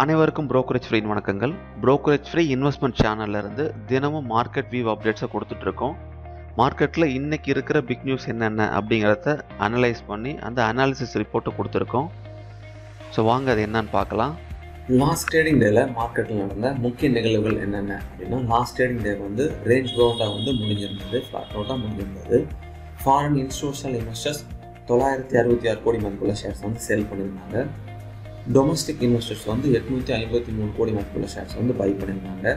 அனைவருக்கும் brokerage free வணக்கங்கள். Brokerage free investment சேனல்ல இருந்து தினமும் மார்க்கெட் வியூ அப்டேட்ஸை கொடுத்துட்ருக்கோம் மார்க்கெட்டில் இன்னைக்கு இருக்கிற பிக் நியூஸ் என்னென்ன அப்படிங்கிறத அனலைஸ் பண்ணி அந்த அனாலிசிஸ் ரிப்போர்ட்டை கொடுத்துருக்கோம். ஸோ வாங்க அது என்னன்னு பார்க்கலாம். லாஸ்ட் ட்ரேடிங் டேல மார்க்கெட்டில் நடந்த முக்கிய நிகழ்வுகள் என்னென்ன அப்படின்னா லாஸ்ட் ட்ரேடிங் டே வந்து ரேஞ்ச் பவுண்டாக வந்து முடிஞ்சிருந்தது ஃப்ளாட் அவுட்டாக முடிஞ்சிருந்தது. ஃபாரின் இன்ஸ்டியூஷனல் இன்வெஸ்டர்ஸ் தொள்ளாயிரத்தி அறுபத்தி ஆறு கோடி மதிப்புள்ள ஷேர்ஸ் வந்து சேல் பண்ணியிருந்தாங்க. டொமஸ்டிக் இன்வெஸ்டர்ஸ் வந்து எட்நூற்றி ஐம்பத்தி மூணு கோடி மதிப்புள்ள ஷேர்ஸ் வந்து பை பண்ணியிருந்தாங்க.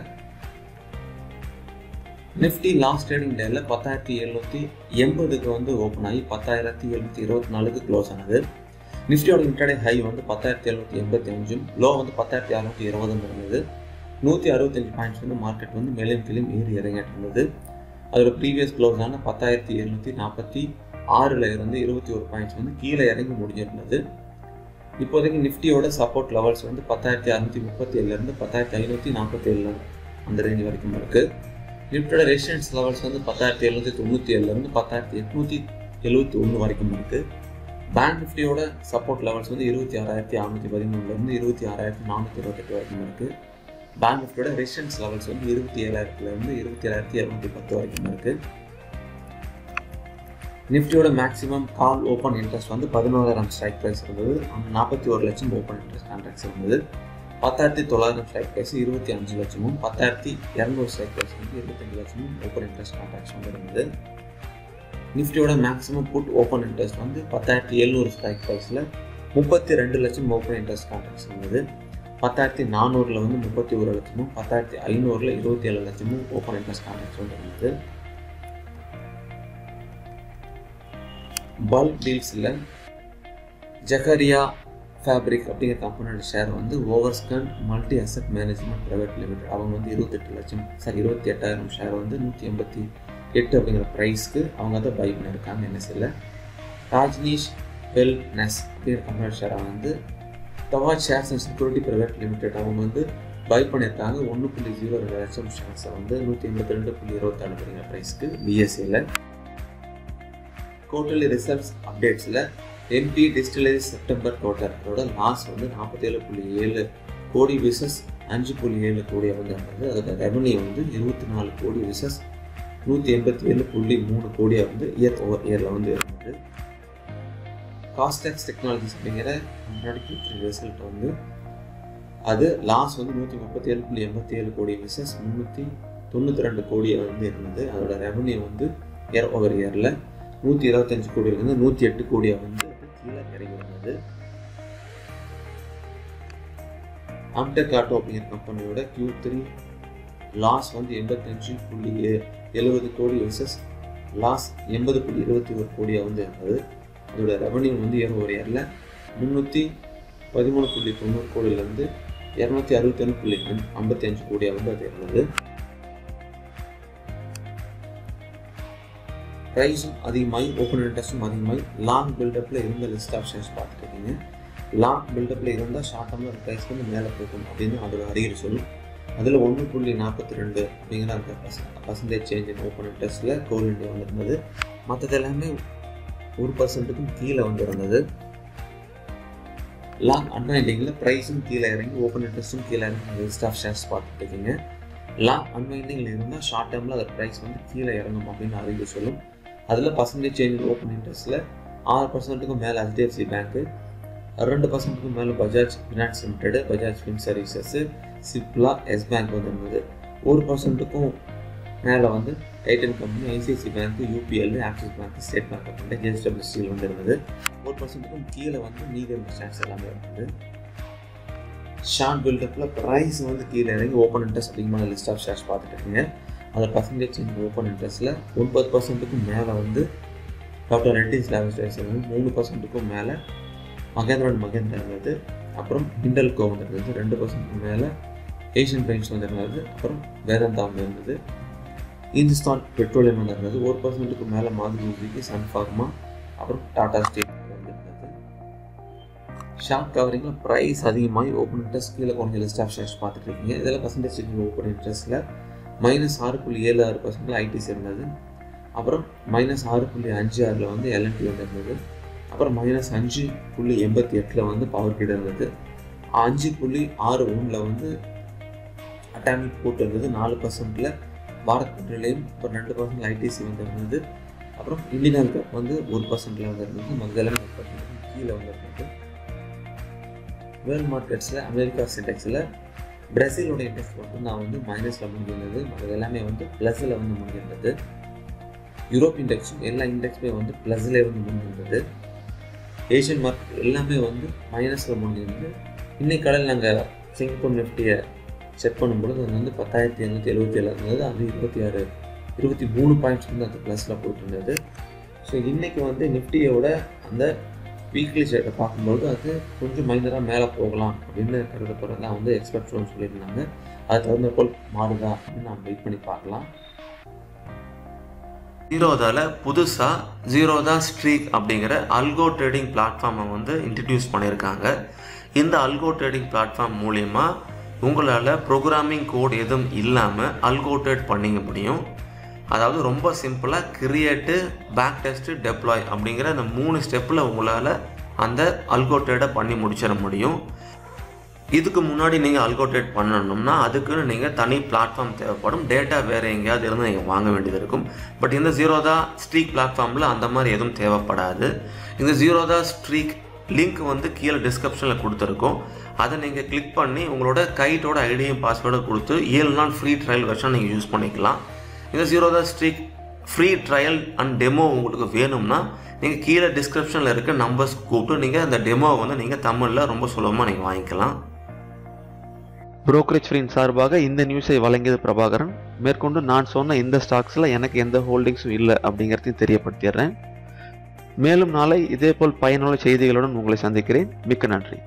நிஃப்டி லாஸ்ட் ட்ரேடிங் டேல பத்தாயிரத்தி எழுநூற்றி எண்பதுக்கு வந்து ஓப்பன் ஆகி பத்தாயிரத்தி எழுநூற்றி இருபத்தி நாலுக்கு க்ளோஸ் ஆனது. நிஃப்டியோட இன்டர்டே ஹை வந்து பத்தாயிரத்தி எழுநூற்றி எண்பத்தி அஞ்சும் லோ வந்து பத்தாயிரத்தி அறுநூற்றி இருபதும் இருந்தது நூற்றி அறுபத்தஞ்சு பாயிண்ட்ஸ் வந்து மார்க்கெட் வந்து மேலும் கிளியும் ஏறி இறங்கிட்டு இருந்தது. அதோட ப்ரீவியஸ் க்ளோஸ் ஆன பத்தாயிரத்தி எழுநூற்றி நாற்பத்தி ஆறில் இருந்து இருபத்தி ஒரு பாயிண்ட்ஸ் வந்து கீழே இறங்கி முடிஞ்சிருந்தது. இப்போதைக்கு நிஃப்டியோட சப்போர்ட் லெவல்ஸ் வந்து பத்தாயிரத்தி அறுநூற்றி முப்பத்தி ஏழுலேருந்து பத்தாயிரத்தி ஐநூற்றி நாற்பத்தி ஏழு அந்த ரேஞ்ச் வரைக்கும் இருக்குது நிஃப்டியோட ரெசிடென்ஸ் லெவல்ஸ் வந்து பத்தாயிரத்தி எழுநூற்றி தொண்ணூற்றி ஏழுலேருந்து பத்தாயிரத்தி எட்நூற்றி எழுபத்தி ஒன்று வரைக்கும் இருக்குது பேங்க் நிஃப்டியோட சப்போர்ட் லெவல்ஸ் வந்து இருபத்தி ஆறாயிரத்தி அறுநூற்றி பதிமூணுலேருந்து இருபத்தி ஆறாயிரத்தி நானூற்றி இருபத்தெட்டு வரைக்கும் இருக்குது பேங்க் நிஃப்டியோட ரெசிடென்ஸ் லெவல்ஸ் வந்து இருபத்தி ஏழாயிரத்துலேருந்து இருபத்தி ஏழாயிரத்தி இரநூத்தி பத்து வரைக்கும் இருக்குது நிஃப்டியோட மேக்ஸிமம் கால் ஓப்பன் இன்ட்ரெஸ்ட் வந்து பதினோராயிரம் ஸ்ட்ரைக் ப்ரைஸ் இருந்தது. நாற்பத்தி ஒரு லட்சம் ஓப்பன் இன்ட்ரெஸ்ட் கான்ட்ராக்ட்ஸ் இருந்தது. பத்தாயிரத்தி தொள்ளாயிரம் ஸ்ட்ரைக் ப்ரைஸ் இருபத்தி அஞ்சு லட்சமும் பத்தாயிரத்தி இரநூறு ஸ்ட்ரைக் ப்ரைஸ் வந்து இருபத்தஞ்சு லட்சமும் ஓப்பன் இன்ட்ரெஸ்ட் கான்ட்ராக்ட்ஸ் வந்து இருந்தது. நிஃப்டியோட மேக்ஸிமம் புட் ஓப்பன் இன்ட்ரெஸ்ட் வந்து பத்தாயிரத்தி எழுநூறு ஸ்ட்ரைக் ப்ரைஸில் முப்பத்தி ரெண்டு லட்சம் ஓப்பன் இன்ட்ரெஸ்ட் கான்ட்ராக்ட்ஸ் இருந்தது. பத்தாயிரத்தி நானூறில் வந்து முப்பத்தி ஒரு லட்சமும் பத்தாயிரத்தி ஐநூறில் இருபத்தி ஏழு லட்சமும் ஓப்பன் இன்ட்ரெஸ்ட் கான்ட்ராக்ட்ஸ் வந்து இருந்தது. பல்க் டீல்ஸில் ஜகரியா ஃபேப்ரிக் அப்படிங்கிற கம்பெனியோட ஷேர் வந்து ஓவர்ஸ்கன் multi asset management private limited அவங்க வந்து இருபத்தெட்டு லட்சம் சாரி இருபத்தி எட்டாயிரம் ஷேர் வந்து நூற்றி எண்பத்தி எட்டு அப்படிங்கிற ப்ரைஸ்க்கு அவங்க தான் பை பண்ணியிருக்காங்க என்எஸ்சியில் ராஜ்னீஷ் வெல் நெஸ் அப்படிங்கிற கம்பெனி ஷேரை வந்து Tawaj shares and security private limited அவங்க வந்து பை பண்ணியிருக்காங்க. ஒன்று புள்ளி ஜீரோ ரெண்டு லட்சம் ஷேர்ஸை வந்து நூற்றி எண்பத்தி ரெண்டு புள்ளி இருபத்தாறு அப்படிங்கிற ப்ரைஸ்க்கு பிஎஸ்சியில் குவார்டர்லி ரிசல்ட்ஸ் அப்டேட்ஸில் எம்பி டிஸ்டிலரி செப்டம்பர் குவார்டர் அதோட லாஸ் வந்து நாற்பத்தேழு புள்ளி ஏழு கோடி விசஸ் அஞ்சு புள்ளி ஏழு கோடி வந்து இருந்தது அதோட ரெவன்யூ வந்து இருபத்தி நாலு கோடி விசஸ் நூற்றி எண்பத்தி ஏழு புள்ளி மூணு கோடியாக வந்து இயர் ஓவர் இயரில் வந்து இருந்தது. காஸ்டெக்ஸ் டெக்னாலஜிஸ் அப்படிங்கிற முன்னாடி ரிசல்ட் வந்து அது லாஸ் வந்து நூற்றி முப்பத்தி ஏழு புள்ளி எண்பத்தி ஏழு கோடி விசஸ் முந்நூற்றி தொண்ணூற்றி ரெண்டு கோடியாக வந்து இருந்தது. அதோட ரெவன்யூ வந்து இயர் ஓவர் இயரில் நூற்றி இருபத்தஞ்சு கோடியிலேருந்து நூற்றி எட்டு கோடியாக வந்து கீழே இறங்கி இருந்தது அம்டெக் ஆட்டோ அப்படிங்கிற கம்பெனியோட கியூ த்ரீ லாஸ் வந்து எண்பத்தஞ்சு புள்ளி எழுபது கோடி வர்சஸ் லாஸ் எண்பது புள்ளி இருபத்தி ஒரு கோடியாக வந்து இருந்தது. அதோட ரெவன்யூ வந்து இயர் ஒரு இயரில் முந்நூற்றி பதிமூணு புள்ளி தொண்ணூறு கோடியிலேருந்து இரநூத்தி அறுபத்தொன்று புள்ளி ஐம்பத்தி அஞ்சு கோடியாக வந்து அது இருந்தது. ப்ரைஸும் அதிகமாகி ஓப்பன் இன்ட்ரெஸ்ட்டும் அதிகமாகி லாங் பில்டப்பில் இருந்த லிஸ்ட் ஆஃப் ஷேர்ஸ் பார்த்துருக்கீங்க லாங் பில்டப்பில் இருந்தால் ஷார்ட் டேர்மில் ப்ரைஸ் வந்து மேலே போகும் அப்படின்னு அதோட அறிகுறி சொல்லும். அதில் ஒன்று புள்ளி நாற்பத்தி ரெண்டு அப்படிங்கிற அந்த பர்சன்டேஜ் சேஞ்ச் இன் ஓப்பன் இன்ட்ரெஸ்ட்டில் கோல் இண்டியா வந்திருந்தது. மற்றது எல்லாமே ஒரு பர்சன்ட்டுக்கும் கீழே வந்து இருந்தது லாங் அன்வைண்டிங்கில் ப்ரைஸும் கீழே இறங்கி ஓப்பன் இன்ட்ரெஸ்ட்டும் கீழே இறங்கி லிஸ்ட் ஆஃப் ஷேர்ஸ் பார்த்துட்டு இருக்கீங்க லாங் அன்வைண்டிங்கில் இருந்தால் ஷார்ட் டேர்மில் அதோட ப்ரைஸ் வந்து கீழே இறங்கும் அப்படின்னு அறிவு சொல்லும். அதில் பர்சன்டேஜ் சேஞ்ச் ஓப்பன் இன்ட்ரெஸ்ட்டில் ஆறு பர்சன்ட்டுக்கும் மேலே ஹெச்டிஎஃப்சி பேங்க்கு ரெண்டு பர்சன்ட்டுக்கும் மேலே Bajaj finance limited Bajaj fin services Cipla Yes Bank வந்து இருந்தது ஒரு பர்சன்ட்டுக்கும் மேலே வந்து Titan company ICICI bank UPL Axis Bank State Bank அப்படின்ட்டு ஜேஎஸ்டபிள்யூ ஸ்டீல் வந்து இருந்தது ஒரு பர்சன்ட்டுக்கும் கீழே வந்து மீடியம் ஸ்டாக்ஸ் எல்லாமே இருந்தது ஷார்ட் பில்டப்பில் ப்ரைஸ் வந்து கீழே இறங்கி ஓப்பன் இன்ட்ரெஸ்ட் அதிகமான லிஸ்ட் ஆஃப் ஷேர்ஸ் பார்த்துட்டு இருக்கீங்க. அந்த பர்சன்டேஜ் சேஞ்ச் ஓப்பன் இன்ட்ரெஸ்ட்டில் ஒன்பது பர்சன்ட்டுக்கும் மேலே வந்து டாக்டர் ரெட்டிஸ் லேபரேட்டரிஸ் வந்து மூணு பர்சன்ட்டுக்கும் மேலே மகேந்திரன் மகேந்திரா இருந்தது அப்புறம் ஹிண்டல்கோ வந்து இருந்தது ரெண்டு பர்சன்ட்டுக்கு மேலே ஏஷியன் பெயிண்ட்ஸ் வந்து இருந்தது அப்புறம் வேதந்தா இருந்தது இந்துஸ்தான் பெட்ரோலியம் வந்து இருந்தது ஒரு பர்சன்ட்டுக்கு மேலே மாதிரி யூசிக்கு சன்ஃபார்மா அப்புறம் டாடா ஸ்டீல் வந்து ஷார்ட் கவரிங்கில் ப்ரைஸ் அதிகமாகி ஓப்பன் இன்ட்ரெஸ்ட் கீழே கொஞ்சம் லிஸ்ட் ஆஃப் ஷேர்ஸ் பார்த்துட்டு இருக்கீங்க. இதில் பர்சன்டேஜ் ஓப்பன் இன்ட்ரெஸ்ட்டில் மைனஸ் ஆறு புள்ளி ஏழு ஆறு பர்சன்டில் ஐடிசி இருந்தது அப்புறம் மைனஸ் ஆறு புள்ளி அஞ்சு ஆறில் வந்து எல்என்டி வந்து இருந்தது. அப்புறம் மைனஸ் அஞ்சு புள்ளி எண்பத்தி எட்டில் வந்து பவர் கிட் இருந்தது. அஞ்சு புள்ளி ஆறு ஒன்றில் வந்து அட்டாமிக் போட்டு இருந்தது. நாலு பர்சன்டில் பாரத் பெட்ரோலியம் இப்போ ரெண்டு பர்சன்ட் ஐடிசி வந்து இருந்தது. அப்புறம் இந்தியன் ஆயில் கப் வந்து ஒரு பர்சன்டில் வந்து இருந்தது. மகதெல்லாம் கீழே வந்து இருந்தது. வேர்ல்ட் மார்க்கெட்ஸில் அமெரிக்கா சென்டெக்ஸில் பிரசிலோட இன்ட்ரெஸ்ட் மட்டும் நான் வந்து மைனஸில் முடிஞ்சிருந்தது மற்ற எல்லாமே வந்து ப்ளஸில் வந்து முடிஞ்சிருந்தது யூரோப் இண்டெக்ஸும் எல்லா இண்டெக்ஸுமே வந்து ப்ளஸில் வந்து முடிஞ்சிருந்தது ஏஷியன் மார்க்கெட் எல்லாமே வந்து மைனஸில் முடிஞ்சிருந்தது இன்னைக்கு கடல் நாங்கள் சிங்கப்பூர் நிஃப்டியை செக் பண்ணும்பொழுது அது வந்து பத்தாயிரத்தி எழுநூற்றி எழுபத்தி ஏழு இருந்தது. அது இருபத்தி ஆறு இருபத்தி மூணு பாயிண்ட்ஸ் வந்து அது ப்ளஸில் போயிட்டு இருந்தது. ஸோ இன்றைக்கி வந்து நிஃப்டியோட அந்த வீக்லி ஷேட்டை பார்க்கும்போது அது கொஞ்சம் மைனராக மேலே போகலாம் அப்படின்னு கருதப்படுறதா வந்து எக்ஸ்பர்ட் ஃபோன் சொல்லியிருந்தாங்க. அது தகுந்த போல் மாறுதா அப்படின்னு நம்ம வெயிட் பண்ணி பார்க்கலாம். ஜீரோதாவில் புதுசாக ஜீரோதா ஸ்ட்ரீக் அப்படிங்கிற அல்கோ ட்ரேடிங் பிளாட்ஃபார்மை வந்து இன்ட்ரடியூஸ் பண்ணியிருக்காங்க. இந்த அல்கோ ட்ரேடிங் பிளாட்ஃபார்ம் மூலயமா உங்களால் ப்ரோக்ராமிங் கோட் எதுவும் இல்லாமல் அல்கோ ட்ரேட் பண்ணிக்க முடியும். அதாவது ரொம்ப சிம்பிளாக கிரியேட்டு பேக் டெஸ்ட்டு டெப்ளாய் அப்படிங்கிற அந்த மூணு ஸ்டெப்பில் உங்களால் அந்த அல்கோ பண்ணி முடிச்சிட முடியும். இதுக்கு முன்னாடி நீங்கள் அல்கோட்ரேட் பண்ணணும்னா அதுக்குன்னு நீங்கள் தனி பிளாட்ஃபார்ம் தேவைப்படும். டேட்டா வேறு எங்கேயாவது இருந்து நீங்கள் வாங்க வேண்டியது இருக்கும். பட் இந்த ஜீரோதா ஸ்ட்ரீக் பிளாட்ஃபார்மில் அந்த மாதிரி எதுவும் தேவைப்படாது. இந்த ஜீரோதா ஸ்ட்ரீக் லிங்க் வந்து கீழே டிஸ்கிரிப்ஷனில் கொடுத்துருக்கோம். அதை நீங்கள் கிளிக் பண்ணி உங்களோட கைட்டோட ஐடியும் பாஸ்வேர்டும் கொடுத்து ஏழு நாள் ஃப்ரீ ட்ரையல் வெர்ஷன் நீங்கள் யூஸ் பண்ணிக்கலாம். இந்த Zerodha streak free trial and demo உங்களுக்கு வேணும்னா நீங்கள் கீழே டிஸ்கிரிப்ஷனில் இருக்க நம்பர்ஸ் கூப்பிட்டு நீங்கள் அந்த டெமோவை வந்து நீங்கள் தமிழில் ரொம்ப சுலபமாக நீங்கள் வாங்கிக்கலாம். புரோக்கரேஜ் ஃப்ரீன் சார்பாக இந்த நியூஸை வழங்கியது பிரபாகரன். மேற்கொண்டு நான் சொன்ன இந்த ஸ்டாக்ஸில் எனக்கு எந்த ஹோல்டிங்ஸும் இல்லை அப்படிங்கிறதையும் தெரியப்படுத்திடுறேன். மேலும் நாளை இதேபோல் பயனுள்ள செய்திகளுடன் உங்களை சந்திக்கிறேன். மிக்க நன்றி.